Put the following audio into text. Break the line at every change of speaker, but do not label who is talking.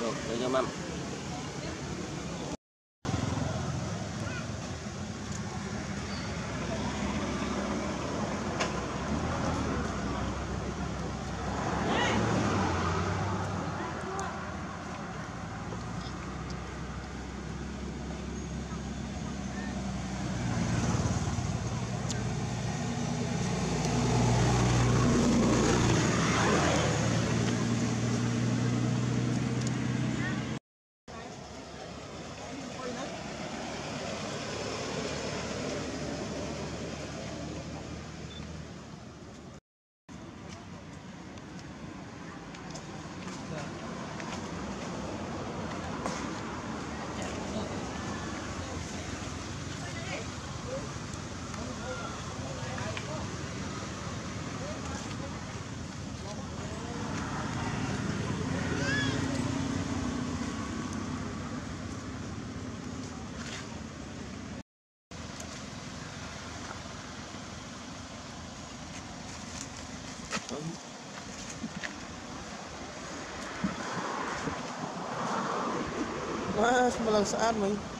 được để cho mâm. Mas malang saan mo Tuloy.